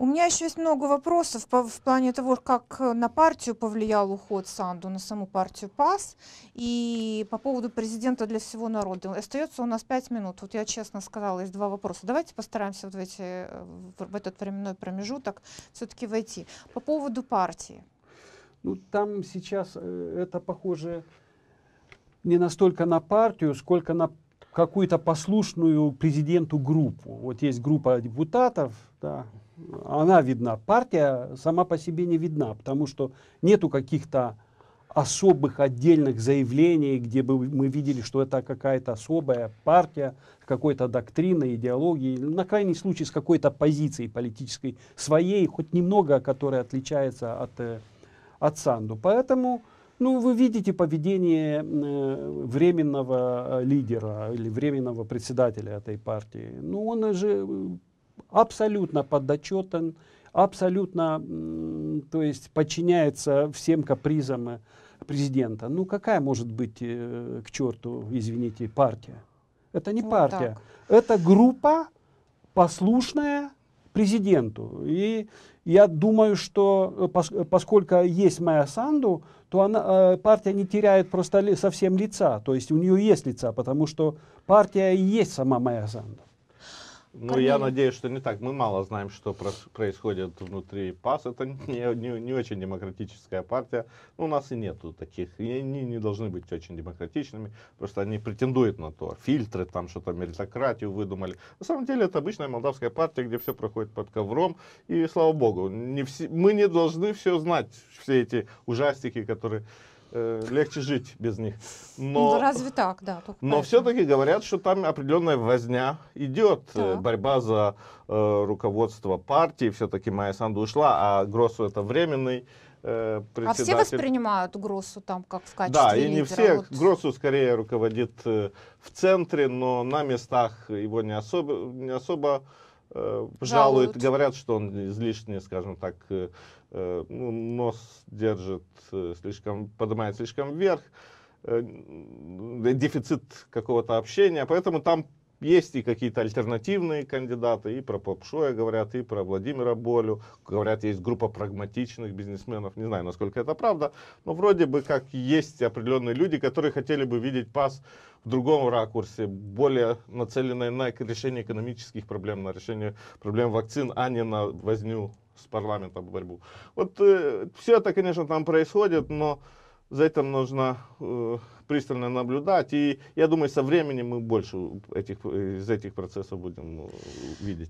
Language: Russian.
У меня еще есть много вопросов по- в плане того, как э, на партию повлиял уход Санду, на саму партию ПАС, и по поводу президента для всего народа. Остается у нас пять минут. Вот я честно сказала, есть два вопроса. Давайте постараемся вот в, эти, э, в этот временной промежуток все-таки войти. По поводу партии. Ну, там сейчас э, это похоже не настолько на партию, сколько на какую-то послушную президенту группу. Вот есть группа депутатов, да, она видна. Партия сама по себе не видна, потому что нету каких-то особых отдельных заявлений, где бы мы видели, что это какая-то особая партия, с какой-то доктриной, идеологией, на крайний случай с какой-то позицией политической своей, хоть немного, которая отличается от, э, от Санду. Поэтому ну, вы видите поведение э, временного э, лидера или временного председателя этой партии. Ну, он же абсолютно подотчетен, абсолютно, то есть подчиняется всем капризам э, президента. Ну, какая может быть, э, к черту, извините, партия? Это не Вот партия. так. Это группа, послушная президенту. И я думаю, что э, пос- поскольку есть Майя Санду, то она, партия не теряет просто совсем лица. То есть у нее есть лица, потому что партия и есть сама Майя Санду. Ну, я надеюсь, что не так. Мы мало знаем, что происходит внутри ПАС. Это не, не- не очень демократическая партия. Ну, у нас и нету таких. И они не должны быть очень демократичными. Просто они претендуют на то. Фильтры, там что-то меритократию выдумали. На самом деле, это обычная молдавская партия, где все проходит под ковром. И слава богу, не все, мы не должны все знать. Все эти ужастики, которые... э, легче жить без них. Но... Ну, разве так, да. Но все-таки говорят, что там определенная возня идет, э, Так. борьба за э, руководство партии. Все-таки Майя Санду ушла, а Гроссу это временный э, А все воспринимают Гроссу там как в качестве Да, и не лидера? все. Вот. Гроссу скорее руководит э, в центре, но на местах его не особо, не особо э, жалуют. Жалуют. Говорят, что он излишне, скажем так, э, э, ну, нос держит э, слишком, поднимает слишком вверх, э, дефицит какого-то общения, поэтому там есть и какие-то альтернативные кандидаты, и про Попшоя говорят, и про Владимира Болю. Говорят, есть группа прагматичных бизнесменов. Не знаю, насколько это правда, но вроде бы как есть определенные люди, которые хотели бы видеть ПАС в другом ракурсе, более нацеленной на решение экономических проблем, на решение проблем вакцин, а не на возню с парламентом борьбу. Вот все это, конечно, там происходит, но за этим нужно э, пристально наблюдать. И я думаю, со временем мы больше этих, из этих процессов будем э, видеть.